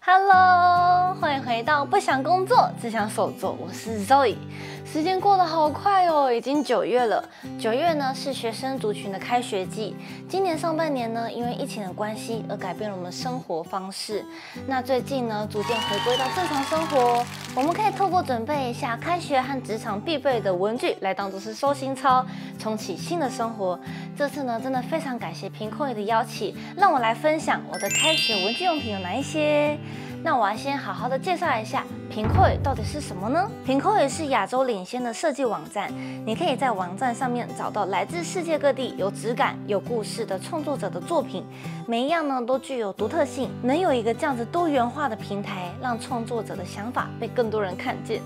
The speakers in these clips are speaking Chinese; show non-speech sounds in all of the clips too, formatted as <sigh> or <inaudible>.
Hello，欢迎回到不想工作只想手作，我是 Zoe。时间过得好快哦，已经九月了。九月呢是学生族群的开学季。今年上半年呢，因为疫情的关系而改变了我们生活方式。那最近呢，逐渐回归到正常生活。我们可以透过准备一下开学和职场必备的文具，来当做是收心操，重启新的生活。这次呢，真的非常感谢平扣的邀请，让我来分享我的开学文具用品有哪一些。那我要先好好的介绍一下平扣到底是什么呢？平扣也是亚洲领先的设计网站，你可以在网站上面找到来自世界各地有质感、有故事的创作者的作品，每一样呢都具有独特性，能有一个这样子多元化的平台，让创作者的想法被更多人看见。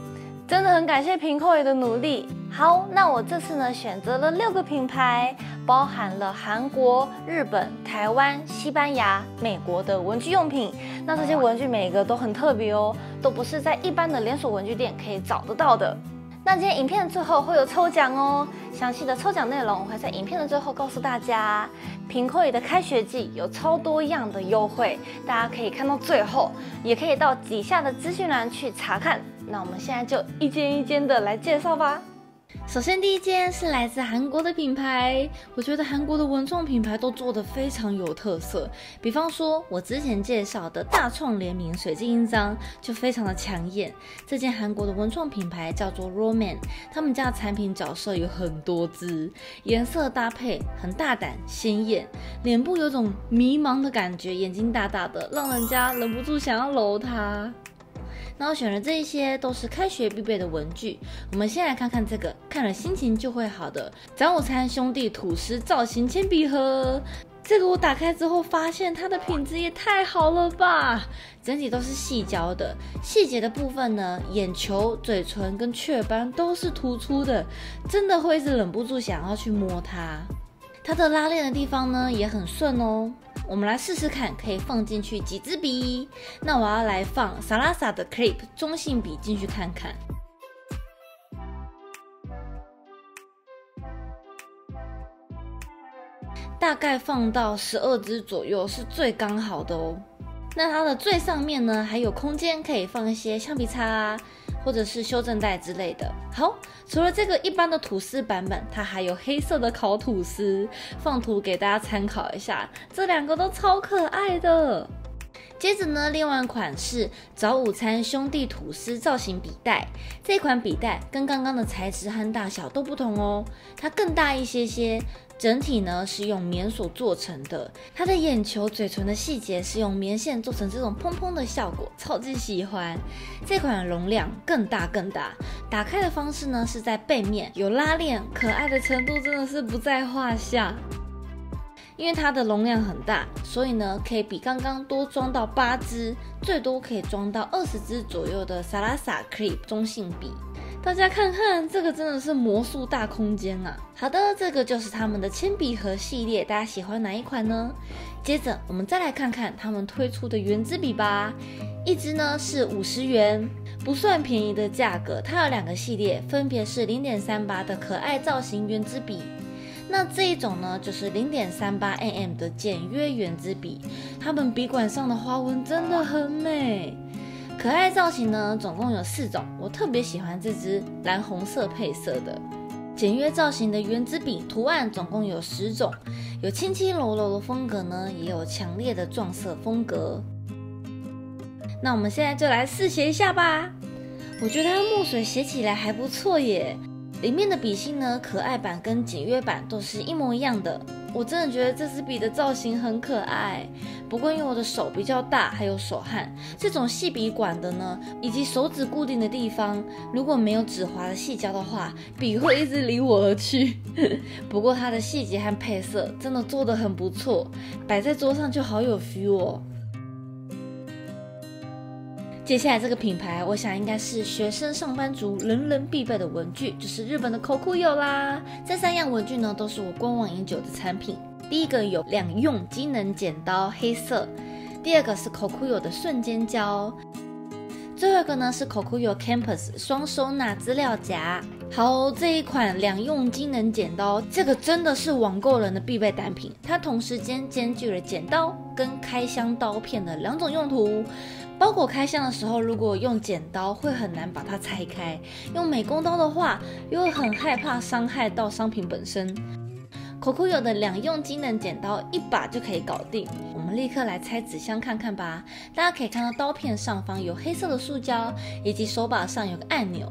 真的很感谢平扣的努力。好，那我这次呢选择了六个品牌，包含了韩国、日本、台湾、西班牙、美国的文具用品。那这些文具每一个都很特别哦，都不是在一般的连锁文具店可以找得到的。那今天影片的最后会有抽奖哦，详细的抽奖内容我会在影片的最后告诉大家。平扣的开学季有超多样的优惠，大家可以看到最后，也可以到底下的资讯栏去查看。那我们现在就一间一间的来介绍吧。首先，第一间是来自韩国的品牌，我觉得韩国的文创品牌都做得非常有特色。比方说，我之前介绍的大创联名水晶印章就非常的抢眼。这件韩国的文创品牌叫做 Roman，他们家的产品角色有很多只，颜色搭配很大胆鲜艳，脸部有种迷茫的感觉，眼睛大大的，让人家忍不住想要搂它。那我选的这一些都是开学必备的文具。我们先来看看这个，看了心情就会好的早午餐兄弟吐司造型铅笔盒。这个我打开之后发现它的品质也太好了吧！整体都是细胶的，细节的部分呢，眼球、嘴唇跟雀斑都是突出的，真的会一直忍不住想要去摸它。它的拉链的地方呢也很顺哦。我们来试试看，可以放进去几支笔？那我要来放 Salasa 的 Clip 中性笔进去看看，大概放到十二支左右是最刚好的哦。那它的最上面呢，还有空间可以放一些橡皮擦。啊或者是修正带之类的。好，除了这个一般的吐司版本，它还有黑色的烤吐司，放图给大家参考一下。这两个都超可爱的。接着呢，另外一款是早午餐兄弟吐司造型笔袋。这款笔袋跟刚刚的材质和大小都不同哦，它更大一些些。整体呢是用棉所做成的，它的眼球、嘴唇的细节是用棉线做成这种蓬蓬的效果，超级喜欢。这款容量更大更大，打开的方式呢是在背面有拉链，可爱的程度真的是不在话下。因为它的容量很大，所以呢可以比刚刚多装到八支，最多可以装到二十支左右的 Salasa Clip 中性笔。大家看看这个真的是魔术大空间啊！好的，这个就是他们的铅笔盒系列，大家喜欢哪一款呢？接着我们再来看看他们推出的圆珠笔吧，一支呢是五十元，不算便宜的价格。它有两个系列，分别是零点三八的可爱造型圆珠笔，那这一种呢就是零点三八 mm 的简约圆珠笔，它们笔管上的花纹真的很美。可爱造型呢，总共有四种。我特别喜欢这支蓝红色配色的简约造型的圆珠笔，图案总共有十种，有轻轻柔柔的风格呢，也有强烈的撞色风格。那我们现在就来试写一下吧。我觉得它的墨水写起来还不错耶。里面的笔芯呢，可爱版跟简约版都是一模一样的。我真的觉得这支笔的造型很可爱。不过因为我的手比较大，还有手汗，这种细笔管的呢，以及手指固定的地方，如果没有指滑的细胶的话，笔会一直离我而去。<laughs> 不过它的细节和配色真的做得很不错，摆在桌上就好有 feel 哦。接下来这个品牌，我想应该是学生上班族人人必备的文具，就是日本的 Kokuyo 啦。这三样文具呢，都是我观望已久的产品。第一个有两用机能剪刀，黑色；第二个是 Kokuyo 的瞬间胶；最后一个呢是 Kokuyo Campus 双收纳资料夹。好，这一款两用机能剪刀，这个真的是网购人的必备单品。它同时间兼具了剪刀跟开箱刀片的两种用途。包裹开箱的时候，如果用剪刀会很难把它拆开，用美工刀的话又很害怕伤害到商品本身。口酷有的两用机能剪刀，一把就可以搞定。我们立刻来拆纸箱看看吧。大家可以看到刀片上方有黑色的塑胶，以及手把上有个按钮。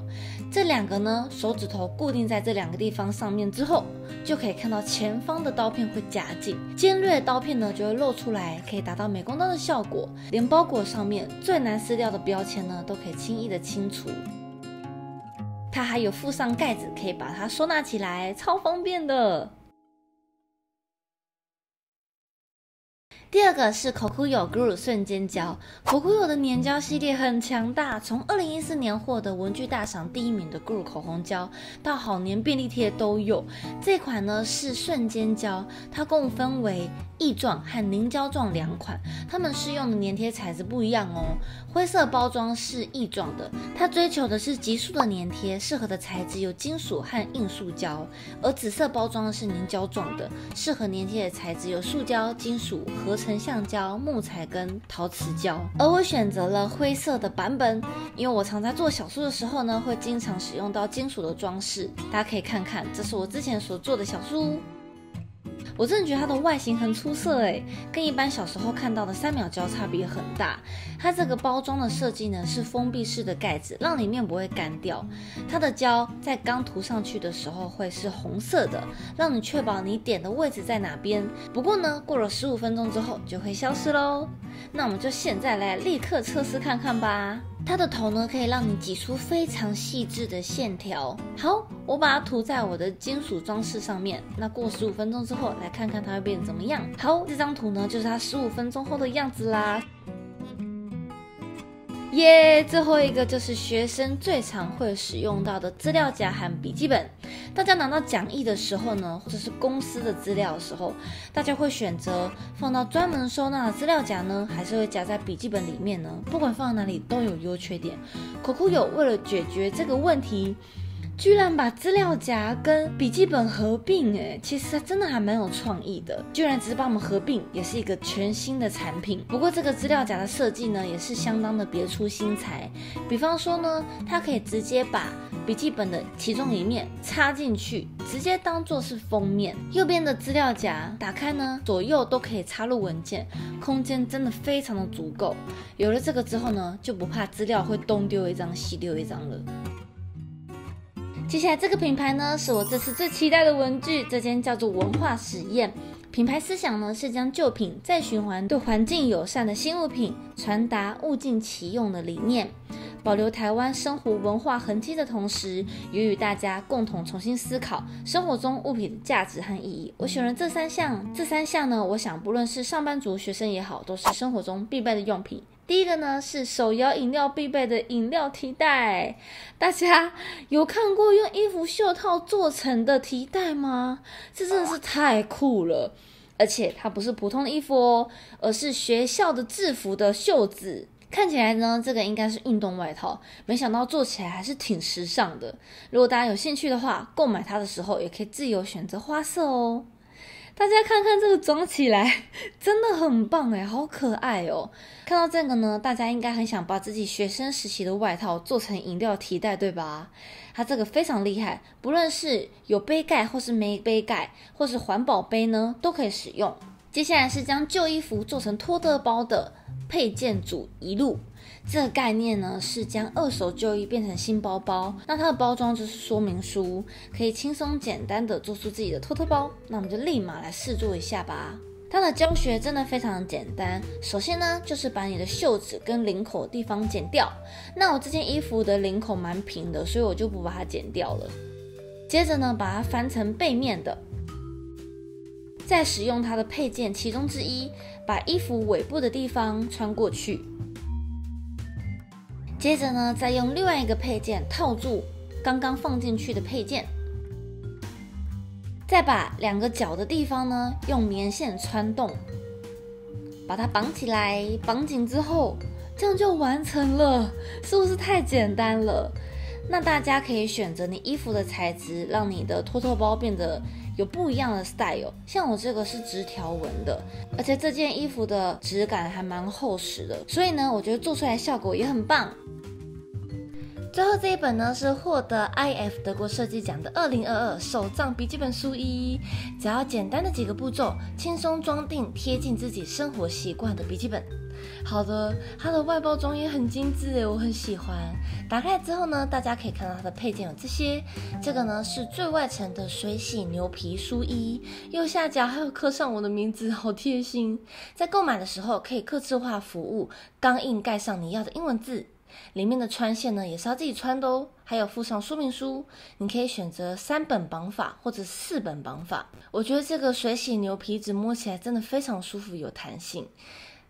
这两个呢，手指头固定在这两个地方上面之后，就可以看到前方的刀片会夹紧，尖锐的刀片呢就会露出来，可以达到美工刀的效果。连包裹上面最难撕掉的标签呢，都可以轻易的清除。它还有附上盖子，可以把它收纳起来，超方便的。第二个是 Cocuyo Glue 瞬间胶，Cocuyo 的粘胶系列很强大，从二零一四年获得文具大赏第一名的 Glue 口红胶，到好粘便利贴都有。这款呢是瞬间胶，它共分为液状和凝胶状两款，它们适用的粘贴材质不一样哦。灰色包装是液状的，它追求的是急速的粘贴，适合的材质有金属和硬塑胶；而紫色包装是凝胶状的，适合粘贴的材质有塑胶、金属、合成橡胶、木材跟陶瓷胶。而我选择了灰色的版本，因为我常在做小树的时候呢，会经常使用到金属的装饰。大家可以看看，这是我之前所做的小书。我真的觉得它的外形很出色诶，跟一般小时候看到的三秒胶差别很大。它这个包装的设计呢是封闭式的盖子，让里面不会干掉。它的胶在刚涂上去的时候会是红色的，让你确保你点的位置在哪边。不过呢，过了十五分钟之后就会消失喽。那我们就现在来立刻测试看看吧。它的头呢可以让你挤出非常细致的线条。好，我把它涂在我的金属装饰上面。那过十五分钟之后，来看看它会变怎么样。好，这张图呢就是它十五分钟后的样子啦。耶，最后一个就是学生最常会使用到的资料夹和笔记本。大家拿到讲义的时候呢，或者是公司的资料的时候，大家会选择放到专门收纳的资料夹呢，还是会夹在笔记本里面呢？不管放在哪里都有优缺点。可酷有为了解决这个问题。居然把资料夹跟笔记本合并，哎，其实真的还蛮有创意的。居然只是把我们合并，也是一个全新的产品。不过这个资料夹的设计呢，也是相当的别出心裁。比方说呢，它可以直接把笔记本的其中一面插进去，直接当做是封面。右边的资料夹打开呢，左右都可以插入文件，空间真的非常的足够。有了这个之后呢，就不怕资料会东丢一张西丢一张了。接下来这个品牌呢，是我这次最期待的文具，这间叫做文化实验。品牌思想呢是将旧品再循环，对环境友善的新物品传达物尽其用的理念，保留台湾生活文化痕迹的同时，也与大家共同重新思考生活中物品的价值和意义。我选了这三项，这三项呢，我想不论是上班族、学生也好，都是生活中必备的用品。第一个呢是手摇饮料必备的饮料提袋，大家有看过用衣服袖套做成的提袋吗？这真的是太酷了！而且它不是普通的衣服哦，而是学校的制服的袖子。看起来呢，这个应该是运动外套，没想到做起来还是挺时尚的。如果大家有兴趣的话，购买它的时候也可以自由选择花色哦。大家看看这个装起来 <laughs> 真的很棒哎，好可爱哦！看到这个呢，大家应该很想把自己学生时期的外套做成饮料提袋，对吧？它这个非常厉害，不论是有杯盖或是没杯盖，或是环保杯呢，都可以使用。接下来是将旧衣服做成托特包的配件组一路。这个概念呢，是将二手旧衣变成新包包。那它的包装就是说明书，可以轻松简单的做出自己的托特包。那我们就立马来试做一下吧。它的教学真的非常简单。首先呢，就是把你的袖子跟领口地方剪掉。那我这件衣服的领口蛮平的，所以我就不把它剪掉了。接着呢，把它翻成背面的，再使用它的配件其中之一，把衣服尾部的地方穿过去。接着呢，再用另外一个配件套住刚刚放进去的配件，再把两个角的地方呢用棉线穿洞，把它绑起来。绑紧之后，这样就完成了，是不是太简单了？那大家可以选择你衣服的材质，让你的托特包变得有不一样的 style。像我这个是直条纹的，而且这件衣服的质感还蛮厚实的，所以呢，我觉得做出来效果也很棒。最后这一本呢是获得 IF 德国设计奖的二零二二手账笔记本书一，只要简单的几个步骤，轻松装订贴近自己生活习惯的笔记本。好的，它的外包装也很精致诶，我很喜欢。打开之后呢，大家可以看到它的配件有这些，这个呢是最外层的水洗牛皮书衣，右下角还有刻上我的名字，好贴心。在购买的时候可以刻字化服务，钢印盖上你要的英文字。里面的穿线呢也是要自己穿的哦，还有附上说明书，你可以选择三本绑法或者四本绑法。我觉得这个水洗牛皮纸摸起来真的非常舒服，有弹性。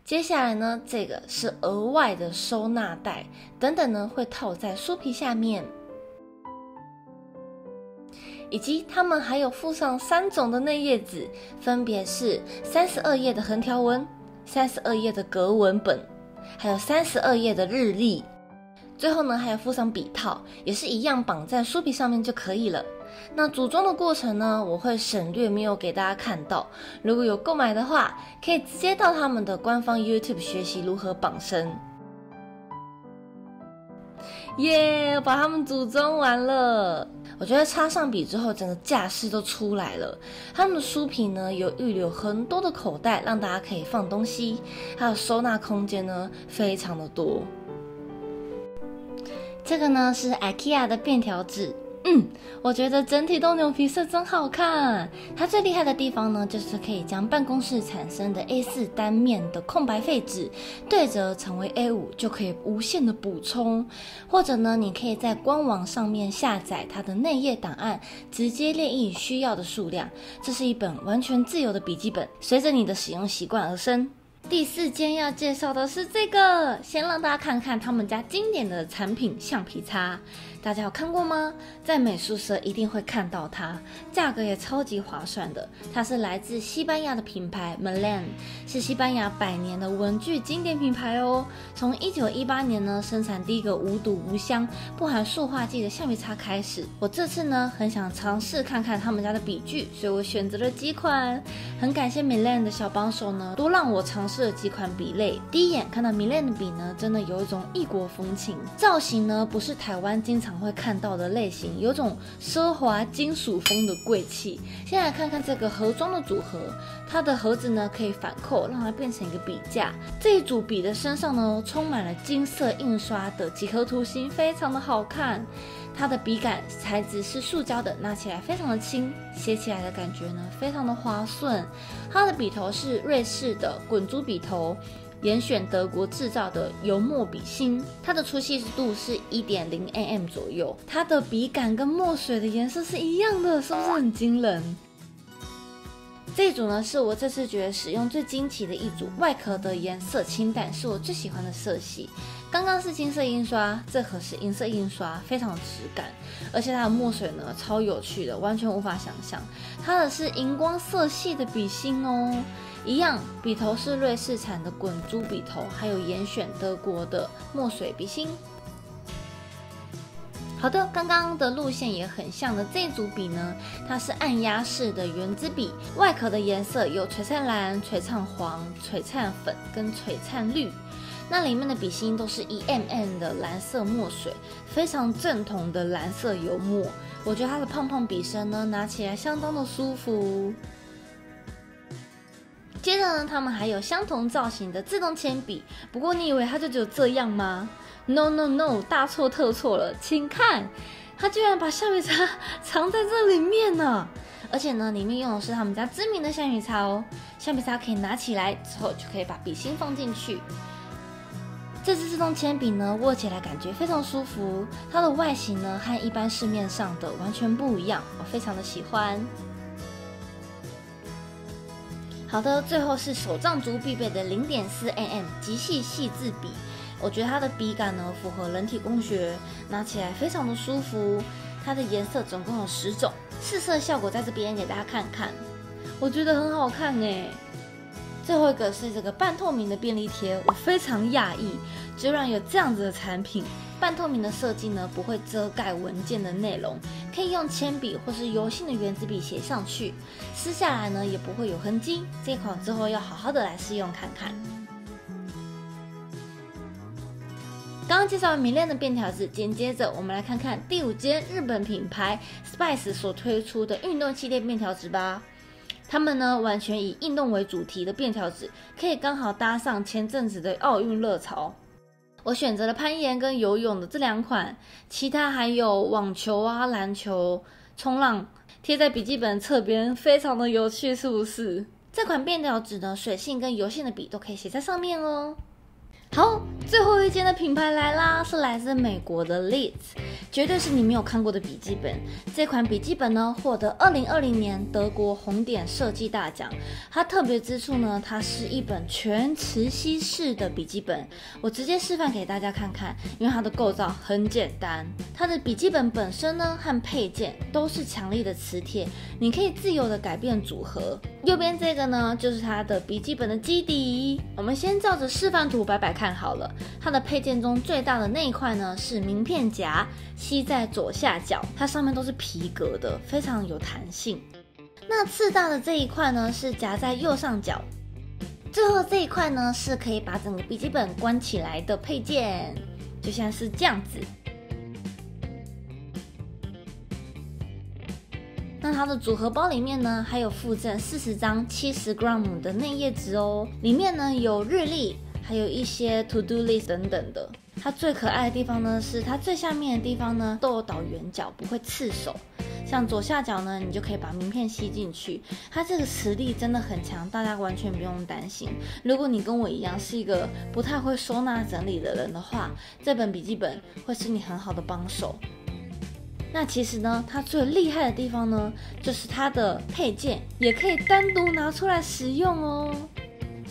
接下来呢，这个是额外的收纳袋，等等呢会套在书皮下面，以及他们还有附上三种的内页纸，分别是三十二页的横条纹、三十二页的格纹本，还有三十二页的日历。最后呢，还有附上笔套，也是一样绑在书皮上面就可以了。那组装的过程呢，我会省略没有给大家看到。如果有购买的话，可以直接到他们的官方 YouTube 学习如何绑身。耶，把它们组装完了。我觉得插上笔之后，整个架势都出来了。他们的书皮呢，有预留很多的口袋，让大家可以放东西，还有收纳空间呢，非常的多。这个呢是 IKEA 的便条纸，嗯，我觉得整体都牛皮色真好看。它最厉害的地方呢，就是可以将办公室产生的 A4 单面的空白废纸对折成为 A5，就可以无限的补充。或者呢，你可以在官网上面下载它的内页档案，直接列印需要的数量。这是一本完全自由的笔记本，随着你的使用习惯而生。第四间要介绍的是这个，先让大家看看他们家经典的产品橡皮擦。大家有看过吗？在美术社一定会看到它，价格也超级划算的。它是来自西班牙的品牌 Milan，是西班牙百年的文具经典品牌哦。从一九一八年呢生产第一个无毒无香、不含塑化剂的橡皮擦开始，我这次呢很想尝试看看他们家的笔具，所以我选择了几款。很感谢 Milan 的小帮手呢，多让我尝试了几款笔类。第一眼看到 Milan 的笔呢，真的有一种异国风情，造型呢不是台湾经常。常会看到的类型，有种奢华金属风的贵气。先来看看这个盒装的组合，它的盒子呢可以反扣，让它变成一个笔架。这一组笔的身上呢，充满了金色印刷的几何图形，非常的好看。它的笔杆材质是塑胶的，拿起来非常的轻，写起来的感觉呢非常的滑顺。它的笔头是瑞士的滚珠笔头。严选德国制造的油墨笔芯，它的粗细度是一点零 mm 左右。它的笔杆跟墨水的颜色是一样的，是不是很惊人？这一组呢，是我这次觉得使用最惊奇的一组。外壳的颜色清淡，是我最喜欢的色系。刚刚是金色印刷，这盒是银色印刷，非常有质感。而且它的墨水呢，超有趣的，完全无法想象。它的是荧光色系的笔芯哦。一样，笔头是瑞士产的滚珠笔头，还有严选德国的墨水笔芯。好的，刚刚的路线也很像的这组笔呢，它是按压式的圆珠笔，外壳的颜色有璀璨蓝、璀璨黄、璀璨粉跟璀璨绿。那里面的笔芯都是 EMM 的蓝色墨水，非常正统的蓝色油墨。我觉得它的胖胖笔身呢，拿起来相当的舒服。接着呢，他们还有相同造型的自动铅笔。不过你以为它就只有这样吗？No No No，大错特错了！请看，它居然把橡皮擦藏在这里面呢！而且呢，里面用的是他们家知名的橡皮擦哦。橡皮擦可以拿起来之后，就可以把笔芯放进去。这支自动铅笔呢，握起来感觉非常舒服。它的外形呢，和一般市面上的完全不一样，我非常的喜欢。好的，最后是手账族必备的零点四 mm 极细细字笔，我觉得它的笔感呢符合人体工学，拿起来非常的舒服。它的颜色总共有十种，试色效果在这边给大家看看，我觉得很好看哎。最后一个是这个半透明的便利贴，我非常讶异，居然有这样子的产品。半透明的设计呢，不会遮盖文件的内容，可以用铅笔或是油性的圆珠笔写上去，撕下来呢也不会有痕迹。这款之后要好好的来试用看看。刚刚介绍完明亮的便条纸，紧接着我们来看看第五间日本品牌 Spice 所推出的运动系列便条纸吧。他们呢完全以运动为主题的便条纸，可以刚好搭上前阵子的奥运热潮。我选择了攀岩跟游泳的这两款，其他还有网球啊、篮球、冲浪，贴在笔记本侧边，非常的有趣，是不是？这款便条纸呢，水性跟油性的笔都可以写在上面哦。好，最后一间的品牌来啦，是来自美国的 Leeds，绝对是你没有看过的笔记本。这款笔记本呢，获得二零二零年德国红点设计大奖。它特别之处呢，它是一本全磁吸式的笔记本。我直接示范给大家看看，因为它的构造很简单。它的笔记本本身呢，和配件都是强力的磁铁，你可以自由的改变组合。右边这个呢，就是它的笔记本的基底。我们先照着示范图摆摆看。看好了，它的配件中最大的那一块呢是名片夹，吸在左下角，它上面都是皮革的，非常有弹性。那次大的这一块呢是夹在右上角，最后这一块呢是可以把整个笔记本关起来的配件，就像是这样子。那它的组合包里面呢还有附赠四十张七十 gram 的内页纸哦，里面呢有日历。还有一些 to do list 等等的，它最可爱的地方呢，是它最下面的地方呢都有倒圆角，不会刺手。像左下角呢，你就可以把名片吸进去，它这个磁力真的很强，大家完全不用担心。如果你跟我一样是一个不太会收纳整理的人的话，这本笔记本会是你很好的帮手。那其实呢，它最厉害的地方呢，就是它的配件也可以单独拿出来使用哦。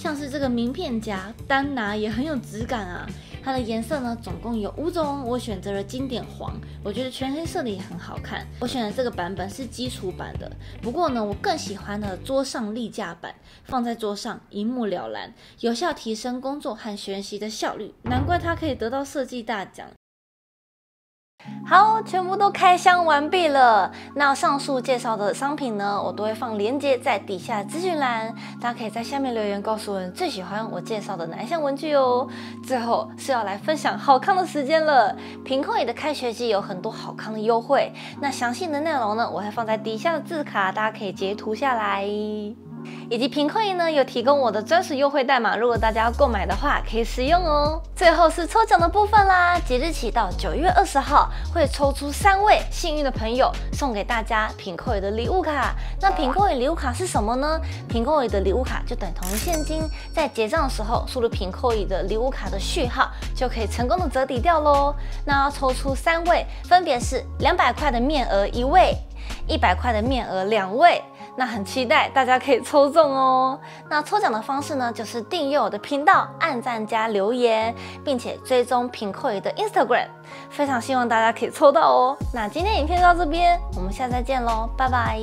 像是这个名片夹，单拿也很有质感啊。它的颜色呢，总共有五种，我选择了经典黄，我觉得全黑色的也很好看。我选的这个版本是基础版的，不过呢，我更喜欢的桌上立架版，放在桌上一目了然，有效提升工作和学习的效率，难怪它可以得到设计大奖。好，全部都开箱完毕了。那上述介绍的商品呢，我都会放链接在底下资讯栏，大家可以在下面留言告诉我最喜欢我介绍的哪一项文具哦。最后是要来分享好康的时间了，平控里的开学季有很多好康的优惠，那详细的内容呢，我会放在底下的字卡，大家可以截图下来。以及平扣银呢有提供我的专属优惠代码，如果大家要购买的话，可以使用哦。最后是抽奖的部分啦，即日起到九月二十号会抽出三位幸运的朋友，送给大家平扣银的礼物卡。那平扣银礼物卡是什么呢？平扣银的礼物卡就等同于现金，在结账的时候输入平扣银的礼物卡的序号，就可以成功的折抵掉喽。那要抽出三位，分别是两百块的面额一位，一百块的面额两位。那很期待大家可以抽中哦。那抽奖的方式呢，就是订阅我的频道、按赞加留言，并且追踪品扣的 Instagram，非常希望大家可以抽到哦。那今天影片到这边，我们下次再见喽，拜拜。